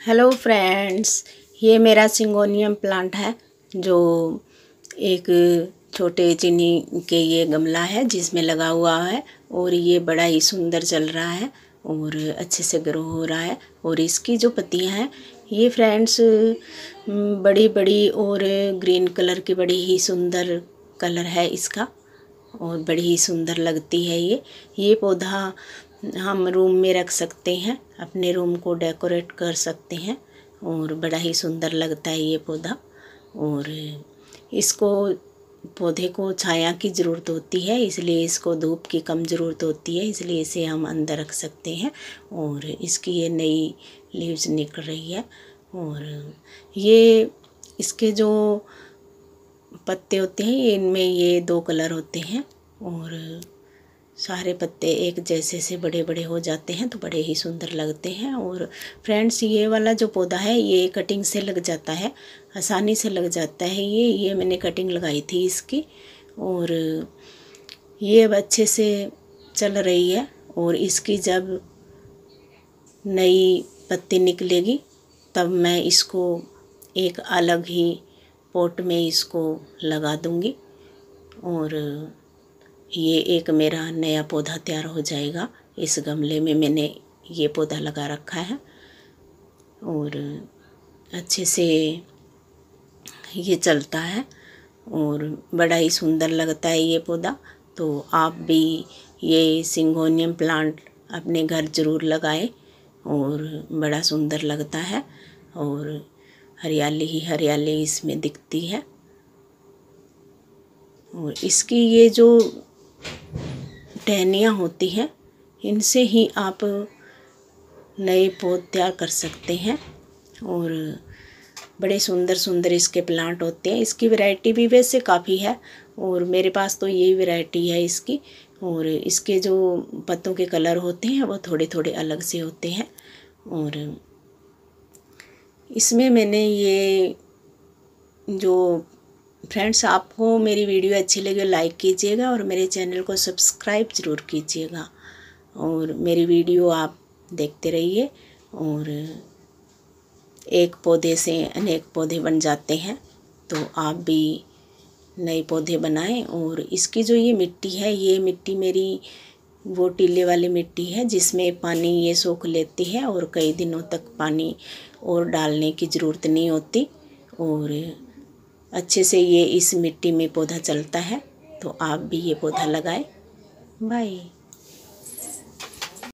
Hello friends ये मेरा syngonium plant है, जो एक छोटे चीनी के ये गमला है, जिसमें लगा हुआ है, और ये बड़ा ही सुंदर चल रहा है, और अच्छे से ग्रो हो रहा है, और इसकी जो पत्तियाँ हैं, ये फ्रेंड्स बड़ी बड़ी और ग्रीन कलर की बड़ी ही सुंदर कलर है इसका, और बड़ी ही सुंदर लगती है ये। ये पौधा हम रूम में रख सकते हैं, अपने रूम को डेकोरेट कर सकते हैं और बड़ा ही सुंदर लगता है ये पौधा। और इसको, पौधे को छाया की ज़रूरत होती है, इसलिए इसको धूप की कम ज़रूरत होती है, इसलिए इसे हम अंदर रख सकते हैं और इसकी ये नई लीव्स निकल रही है। और ये, इसके जो पत्ते होते हैं, इनमें ये दो कलर होते हैं और सारे पत्ते एक जैसे से बड़े बड़े हो जाते हैं तो बड़े ही सुंदर लगते हैं। और फ्रेंड्स, ये वाला जो पौधा है, ये कटिंग से लग जाता है, आसानी से लग जाता है ये। ये मैंने कटिंग लगाई थी इसकी। और ये अब अच्छे से चल रही है। और इसकी जब नई पत्ती निकलेगी, तब मैं इसको एक अलग ही पोट में इसको लगा दूँगी। और ये एक मेरा नया पौधा तैयार हो जाएगा। इस गमले में मैंने ये पौधा लगा रखा है। और अच्छे से ये चलता है और बड़ा ही सुंदर लगता है ये पौधा। तो आप भी ये सिंगोनियम प्लांट अपने घर ज़रूर लगाएँ और बड़ा सुंदर लगता है और हरियाली ही हरियाली इसमें दिखती है। और इसकी ये जो टहनियाँ होती हैं, इनसे ही आप नए पौध तैयार कर सकते हैं। और बड़े सुंदर सुंदर इसके प्लांट होते हैं। इसकी वैरायटी भी वैसे काफ़ी है और मेरे पास तो यही वैरायटी है इसकी। और इसके जो पत्तों के कलर होते हैं, वो थोड़े थोड़े अलग से होते हैं। और इसमें मैंने ये जो फ्रेंड्स आपको मेरी वीडियो अच्छी लगे लाइक कीजिएगा और मेरे चैनल को सब्सक्राइब ज़रूर कीजिएगा। और मेरी वीडियो आप देखते रहिए और एक पौधे से अनेक पौधे बन जाते हैं तो आप भी नए पौधे बनाएँ और इसकी जो ये मिट्टी है, ये मिट्टी मेरी, वो टीले वाली मिट्टी है, जिसमें पानी ये सोख लेती है और कई दिनों तक पानी और डालने की ज़रूरत नहीं होती। और अच्छे से ये इस मिट्टी में पौधा चलता है तो आप भी ये पौधा लगाएँ। बाय